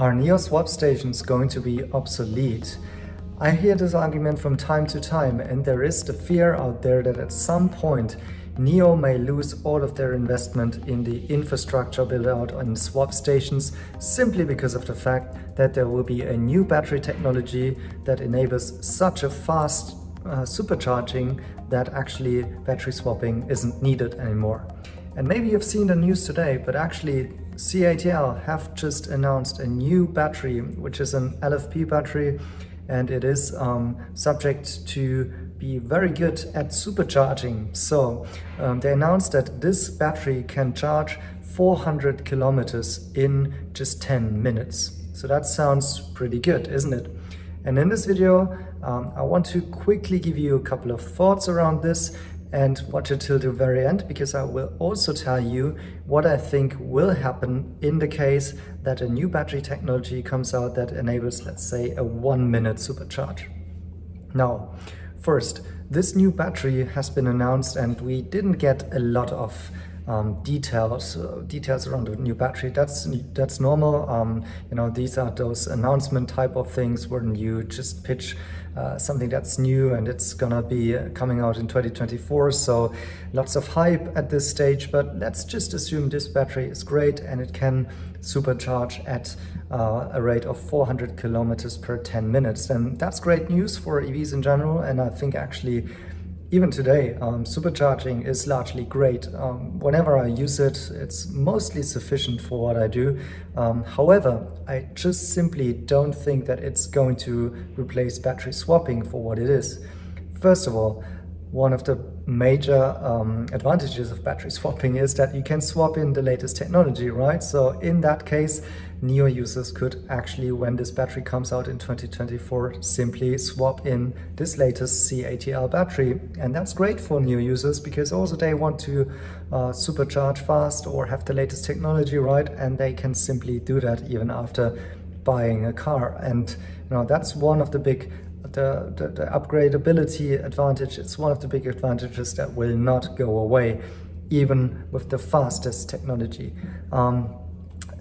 Are NIO swap stations going to be obsolete? I hear this argument from time to time and there is the fear out there that at some point NIO may lose all of their investment in the infrastructure build out on swap stations simply because of the fact that there will be a new battery technology that enables such a fast uh, supercharging that actually battery swapping isn't needed anymore. And maybe you've seen the news today, but actually CATL have just announced a new battery, which is an LFP battery, and it is um, subject to be very good at supercharging. So um, they announced that this battery can charge 400 kilometers in just 10 minutes. So that sounds pretty good, isn't it? And in this video, um, I want to quickly give you a couple of thoughts around this and watch it till the very end because I will also tell you what I think will happen in the case that a new battery technology comes out that enables, let's say, a one minute supercharge. Now, first, this new battery has been announced and we didn't get a lot of um, details uh, details around the new battery. That's that's normal. Um, you know, these are those announcement type of things when you just pitch uh, something that's new and it's gonna be coming out in 2024. So lots of hype at this stage, but let's just assume this battery is great and it can supercharge at uh, a rate of 400 kilometers per 10 minutes. And that's great news for EVs in general. And I think actually even today, um, supercharging is largely great. Um, whenever I use it, it's mostly sufficient for what I do. Um, however, I just simply don't think that it's going to replace battery swapping for what it is. First of all, one of the major um, advantages of battery swapping is that you can swap in the latest technology, right? So in that case, NIO users could actually, when this battery comes out in 2024, simply swap in this latest CATL battery. And that's great for NIO users because also they want to uh, supercharge fast or have the latest technology, right? And they can simply do that even after buying a car. And you know that's one of the big the, the, the upgradability advantage, it's one of the big advantages that will not go away, even with the fastest technology. Um,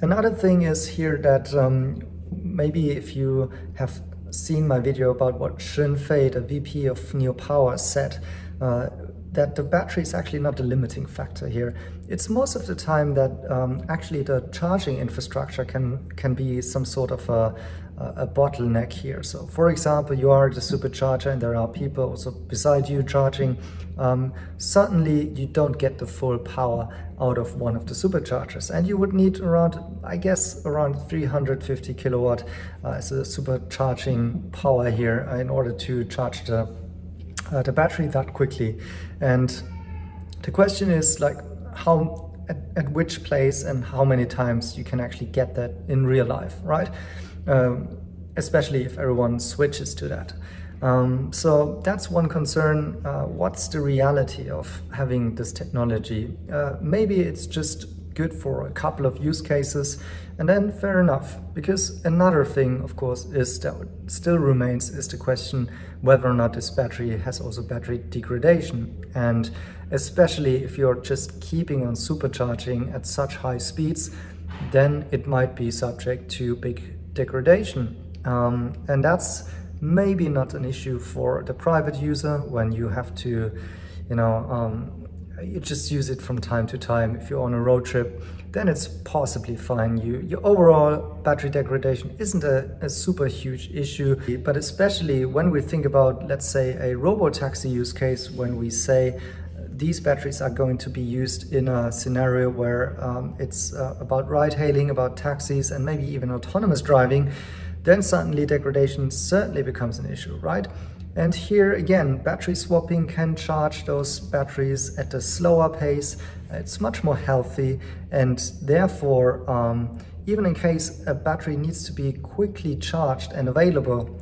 another thing is here that um, maybe if you have seen my video about what Xin Fei, the VP of NIO Power, said, uh, that the battery is actually not the limiting factor here. It's most of the time that um, actually the charging infrastructure can, can be some sort of a, a bottleneck here. So for example, you are the supercharger and there are people also beside you charging. Um, suddenly you don't get the full power out of one of the superchargers and you would need around, I guess, around 350 kilowatt uh, as a supercharging power here in order to charge the, uh, the battery that quickly. And the question is like how at, at which place and how many times you can actually get that in real life, right? um, especially if everyone switches to that. Um, so that's one concern. Uh, what's the reality of having this technology? Uh, maybe it's just good for a couple of use cases and then fair enough. Because another thing, of course, is that still remains is the question whether or not this battery has also battery degradation. And especially if you're just keeping on supercharging at such high speeds, then it might be subject to big degradation. Um, and that's maybe not an issue for the private user when you have to, you know, um, you just use it from time to time. If you're on a road trip, then it's possibly fine. You, your overall battery degradation isn't a, a super huge issue, but especially when we think about, let's say, a robo-taxi use case, when we say these batteries are going to be used in a scenario where um, it's uh, about ride hailing, about taxis, and maybe even autonomous driving, then suddenly degradation certainly becomes an issue, right? And here again, battery swapping can charge those batteries at a slower pace. It's much more healthy and therefore, um, even in case a battery needs to be quickly charged and available,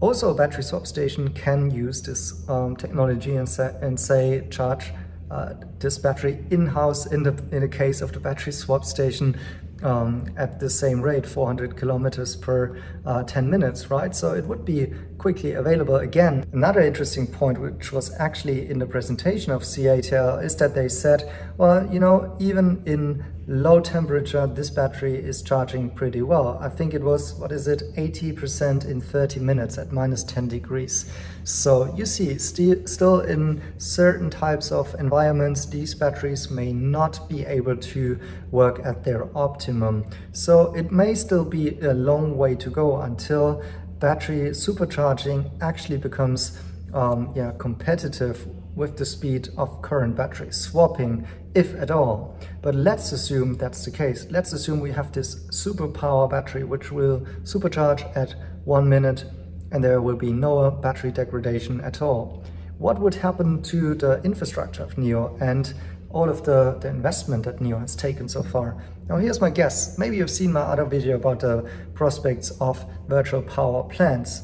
also, a battery swap station can use this um, technology and, say, and say charge uh, this battery in-house in the, in the case of the battery swap station um, at the same rate, 400 kilometers per uh, 10 minutes, right? So it would be quickly available again. Another interesting point, which was actually in the presentation of CATL, is that they said, well, you know, even in low temperature, this battery is charging pretty well. I think it was, what is it, 80% in 30 minutes at minus 10 degrees. So you see, st still in certain types of environments, these batteries may not be able to work at their optimum. So it may still be a long way to go until battery supercharging actually becomes um, yeah, competitive with the speed of current battery swapping, if at all. But let's assume that's the case. Let's assume we have this superpower battery which will supercharge at one minute and there will be no battery degradation at all. What would happen to the infrastructure of NIO and all of the, the investment that NIO has taken so far? Now here's my guess. Maybe you've seen my other video about the prospects of virtual power plants.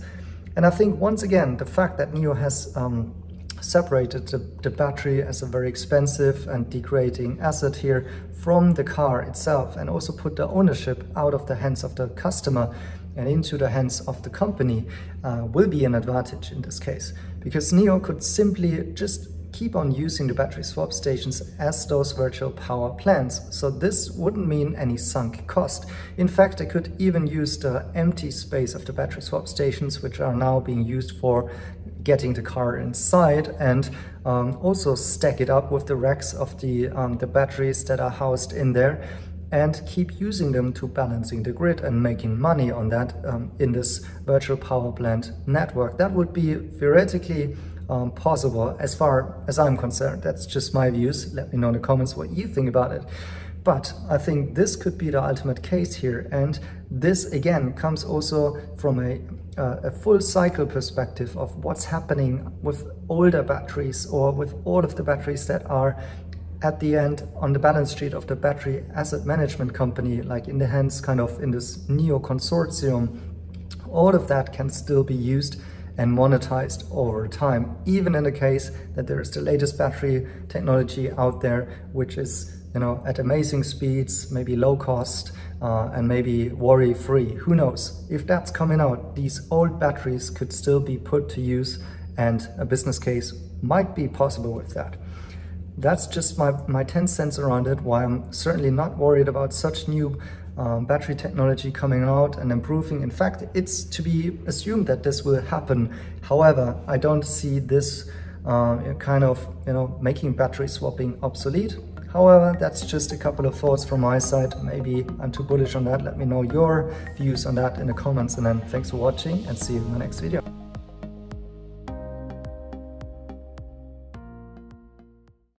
And I think once again, the fact that NIO has um, separated the, the, battery as a very expensive and degrading asset here from the car itself and also put the ownership out of the hands of the customer and into the hands of the company uh, will be an advantage in this case because NIO could simply just keep on using the battery swap stations as those virtual power plants. So this wouldn't mean any sunk cost. In fact, I could even use the empty space of the battery swap stations, which are now being used for getting the car inside and um, also stack it up with the racks of the, um, the batteries that are housed in there and keep using them to balancing the grid and making money on that um, in this virtual power plant network. That would be theoretically um, possible as far as I'm concerned. That's just my views. Let me know in the comments what you think about it. But I think this could be the ultimate case here. And this again comes also from a, uh, a full cycle perspective of what's happening with older batteries or with all of the batteries that are at the end on the balance sheet of the battery asset management company, like in the hands kind of in this NIO consortium, all of that can still be used and monetized over time, even in the case that there is the latest battery technology out there, which is you know at amazing speeds, maybe low cost, uh, and maybe worry-free. Who knows? If that's coming out, these old batteries could still be put to use, and a business case might be possible with that. That's just my, my 10 cents around it, why I'm certainly not worried about such new um, battery technology coming out and improving. In fact, it's to be assumed that this will happen. However, I don't see this uh, kind of, you know, making battery swapping obsolete. However, that's just a couple of thoughts from my side. Maybe I'm too bullish on that. Let me know your views on that in the comments. And then thanks for watching and see you in the next video.